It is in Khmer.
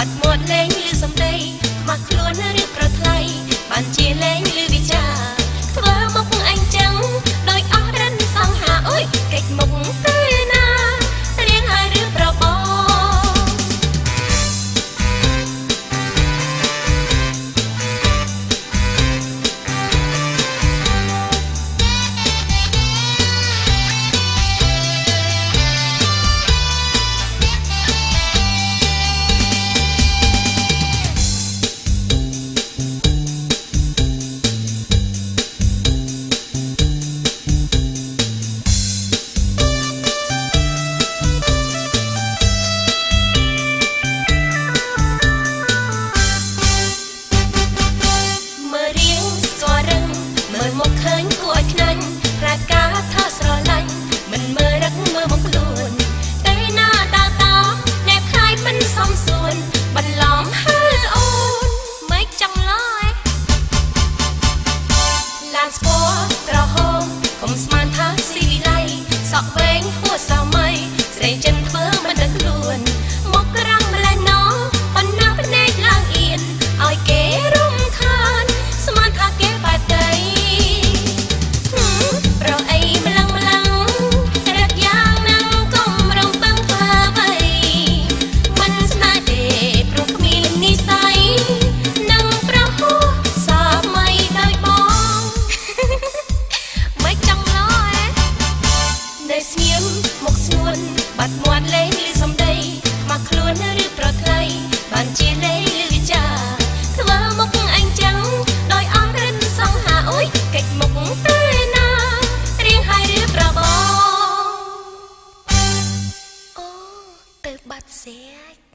បាត់មាត់លេងឬសំដីខ្មាស់ខ្លួនឬប្រថ្លៃបានជាលេងឬវិចារ សាមីស្រីចិនធ្វើមិនដឹងខ្លួនមកក្រៅ God's sake.